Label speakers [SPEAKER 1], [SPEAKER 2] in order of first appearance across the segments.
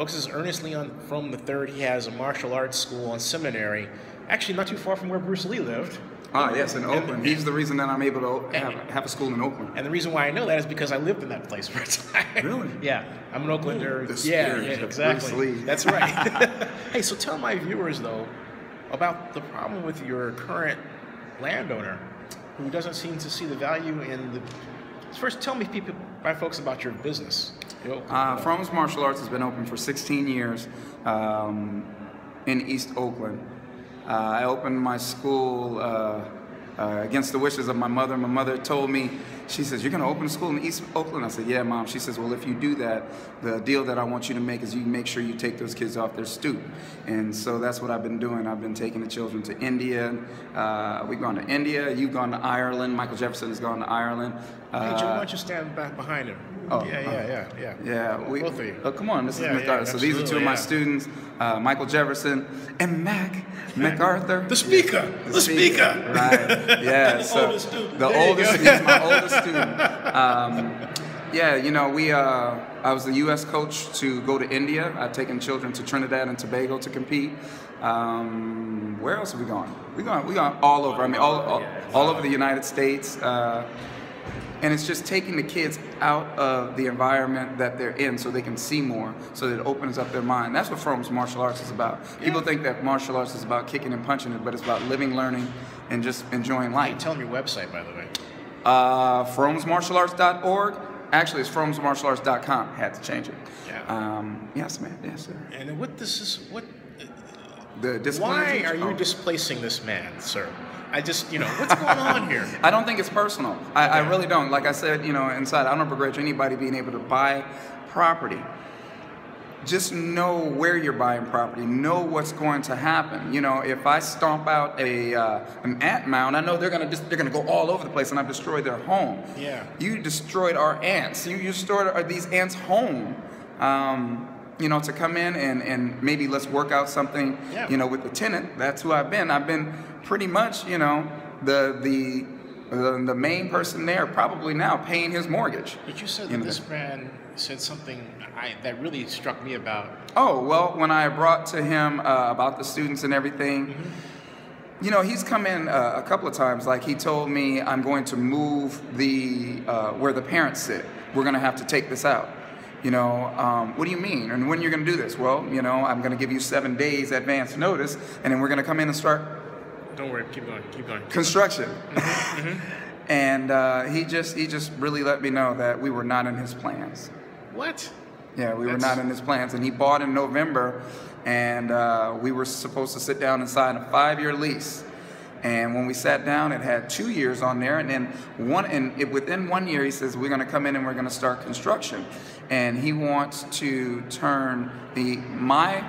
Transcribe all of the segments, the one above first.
[SPEAKER 1] Is Ernest Leon Frohm the third. He has a martial arts school and seminary, actually not too far from where Bruce Lee lived.
[SPEAKER 2] Ah, yes, in Oakland. He's the reason that I'm able to have, have a school in Oakland.
[SPEAKER 1] And the reason why I know that is because I lived in that place for a time.
[SPEAKER 2] Really?
[SPEAKER 1] yeah, I'm an Oaklander.
[SPEAKER 2] The
[SPEAKER 1] yeah, yeah,
[SPEAKER 2] of
[SPEAKER 1] exactly.
[SPEAKER 2] Bruce Lee.
[SPEAKER 1] That's right. hey, so tell my viewers though about the problem with your current landowner, who doesn't seem to see the value in the. First, tell me, people, my folks, about your business.
[SPEAKER 2] Uh, Frohm's Martial Arts has been open for 16 years um, in East Oakland. Uh, I opened my school uh, uh, against the wishes of my mother. My mother told me, she says, You're going to open a school in East Oakland? I said, Yeah, mom. She says, Well, if you do that, the deal that I want you to make is you make sure you take those kids off their stoop. And so that's what I've been doing. I've been taking the children to India. Uh, we've gone to India. You've gone to Ireland. Michael Jefferson has gone to Ireland.
[SPEAKER 1] hey, Jim, why don't you stand back behind him?
[SPEAKER 2] Oh,
[SPEAKER 1] yeah, yeah, yeah, yeah.
[SPEAKER 2] Yeah, we.
[SPEAKER 1] Both of you.
[SPEAKER 2] Oh, come on, this
[SPEAKER 1] Yeah,
[SPEAKER 2] is MacArthur.
[SPEAKER 1] yeah,
[SPEAKER 2] so these are two of my students, uh, Michael Jefferson and Mac MacArthur.
[SPEAKER 1] The speaker, the speaker.
[SPEAKER 2] Right. Yeah.
[SPEAKER 3] The
[SPEAKER 2] so
[SPEAKER 3] oldest student.
[SPEAKER 2] The
[SPEAKER 1] There
[SPEAKER 2] oldest. He's my oldest student. Um, yeah, you know, we. Uh, I was the U.S. coach to go to India. I've taken children to Trinidad and Tobago to compete. Um, where else have we gone? We gone. We gone all over. I mean, all all, all over the United States. Uh, and it's just taking the kids out of the environment that they're in so they can see more so that it opens up their mind that's what Frohm's martial arts is about people think that martial arts is about kicking and punching it but it's about living learning and just enjoying
[SPEAKER 1] Hey,
[SPEAKER 2] life
[SPEAKER 1] tell them your website, by the way.
[SPEAKER 2] uh, frohmsmartialarts.org actually it's frohmsmartialarts.com had to change it
[SPEAKER 1] Yeah.
[SPEAKER 2] um, yes man yes sir
[SPEAKER 1] And what this is, what?
[SPEAKER 2] the
[SPEAKER 1] Why are you
[SPEAKER 2] oh.
[SPEAKER 1] displacing this man, sir? I just, you know, what's going on here?
[SPEAKER 2] I don't think it's personal. I, I really don't. Like I said, you know, inside, I don't begrudge anybody being able to buy property. Just know where you're buying property. Know what's going to happen. You know, if I stomp out a uh, an ant mound, I know they're gonna just, they're gonna go all over the place, and I've destroyed their home.
[SPEAKER 1] Yeah.
[SPEAKER 2] You destroyed our ants. You, you destroyed our, these ants' home. Um, you know, to come in and, and maybe let's work out something.
[SPEAKER 1] Yeah.
[SPEAKER 2] You know, with the tenant. That's who I've been. I've been pretty much, you know, the the the, the main person there probably now paying his mortgage.
[SPEAKER 1] But you said
[SPEAKER 2] You
[SPEAKER 1] that
[SPEAKER 2] know,
[SPEAKER 1] this man said something I, that really struck me about.
[SPEAKER 2] Oh well, when I brought to him uh, about the students and everything, you know, he's come in uh, a couple of times. Like he told me, I'm going to move the uh, where the parents sit. We're going to have to take this out. You know, um, what do you mean? And when you're going to do this? Well, you know, I'm going to give you seven days advance notice, and then we're going to come in and start
[SPEAKER 1] Don't worry, keep going, keep going.
[SPEAKER 2] construction. and uh, he just he just really let me know that we were not in his plans.
[SPEAKER 1] What?
[SPEAKER 2] Yeah, we were not in his plans. And he bought in November, and uh, we were supposed to sit down and sign a five-year lease. And when we sat down, it had two years on there, and then one. And it, within one year, he says we're going to come in and we're going to start construction. And he wants to turn the my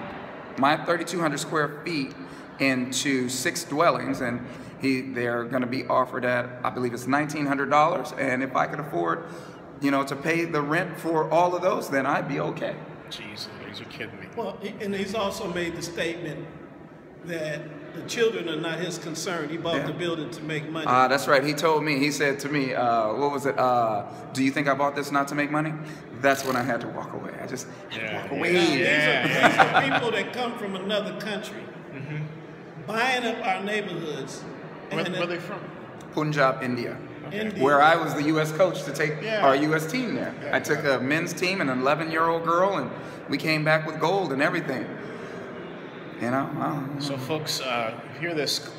[SPEAKER 2] my 3,200 square feet into six dwellings, and he they're going to be offered at I believe it's $1,900. And if I could afford, you know, to pay the rent for all of those, then I'd be okay.
[SPEAKER 1] Jesus, Louise, you're kidding me.
[SPEAKER 3] Well, and he's also made the statement that the children are not his concern. He bought
[SPEAKER 2] Yeah.
[SPEAKER 3] the building to make money.
[SPEAKER 2] Uh, that's right. He told me. He said to me, uh, "What was it? Uh, do you think I bought this not to make money?" That's when I had to walk away. I just had to
[SPEAKER 1] Yeah,
[SPEAKER 2] walk
[SPEAKER 1] yeah.
[SPEAKER 2] away.
[SPEAKER 3] Now, these,
[SPEAKER 1] Yeah,
[SPEAKER 3] are, these are people that come from another country, buying up our neighborhoods.
[SPEAKER 1] Where,
[SPEAKER 3] and
[SPEAKER 1] where they from?
[SPEAKER 2] Punjab, India.
[SPEAKER 3] India.
[SPEAKER 2] Where I was the U.S. coach to take
[SPEAKER 1] Yeah.
[SPEAKER 2] our U.S. team there.
[SPEAKER 1] Yeah,
[SPEAKER 2] I took a men's team, and an 11-year-old girl, and we came back with gold and everything. You know, well,
[SPEAKER 1] So, folks, uh, hear this.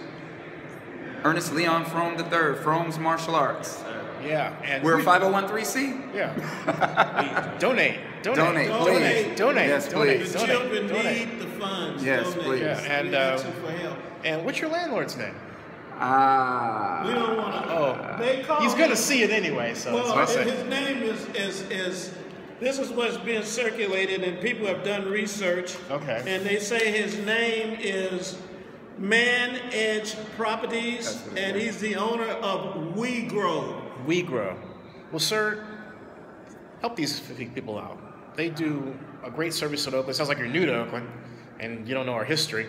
[SPEAKER 2] Ernest Leon Frohm III, Frohm's Martial Arts.
[SPEAKER 1] Yeah, and
[SPEAKER 2] We're a
[SPEAKER 1] we-
[SPEAKER 2] 501c.
[SPEAKER 1] Yeah. donate. Donate.
[SPEAKER 2] Donate,
[SPEAKER 1] Donate.
[SPEAKER 2] please.
[SPEAKER 1] Donate.
[SPEAKER 2] Yes,
[SPEAKER 1] donate.
[SPEAKER 2] please.
[SPEAKER 3] the
[SPEAKER 1] Donate.
[SPEAKER 3] children
[SPEAKER 1] donate.
[SPEAKER 3] need the funds.
[SPEAKER 2] Yes,
[SPEAKER 3] Donate.
[SPEAKER 2] please.
[SPEAKER 1] Yeah, and, uh,
[SPEAKER 3] for help.
[SPEAKER 1] And what's your landlord's name?
[SPEAKER 2] Ah.
[SPEAKER 3] We don't want to.
[SPEAKER 1] Oh,
[SPEAKER 3] They call
[SPEAKER 1] he's gonna
[SPEAKER 3] him-
[SPEAKER 1] see it anyway. So
[SPEAKER 3] Well,
[SPEAKER 1] what I say.
[SPEAKER 3] his name is, is, is, this is what's being circulated and people have done research.
[SPEAKER 1] Okay.
[SPEAKER 3] And they say his name is Man Edge Properties
[SPEAKER 2] That's what it
[SPEAKER 3] and he's the owner of We Grow.
[SPEAKER 1] We grow. Well, sir, help these people out. They do a great service in Oakland. Sounds like you're new to Oakland and you don't know our history,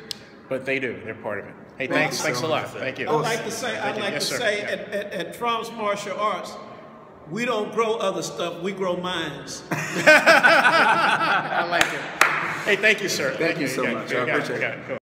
[SPEAKER 1] but they do. They're part of it. Hey,
[SPEAKER 3] Well,
[SPEAKER 1] thanks. Thanks a lot. Thank you.
[SPEAKER 3] I'd like to say,
[SPEAKER 1] Thank
[SPEAKER 3] I'd
[SPEAKER 1] you.
[SPEAKER 3] like
[SPEAKER 1] Yes,
[SPEAKER 3] to
[SPEAKER 1] sir.
[SPEAKER 3] say
[SPEAKER 1] Yeah.
[SPEAKER 3] at, at, at Trump's Martial Arts, we don't grow other stuff, we grow minds.
[SPEAKER 1] I like it. Hey, thank you, sir.
[SPEAKER 2] Thank you so
[SPEAKER 1] got
[SPEAKER 2] much.
[SPEAKER 1] You
[SPEAKER 2] I appreciate
[SPEAKER 1] you
[SPEAKER 2] it.
[SPEAKER 1] Cool.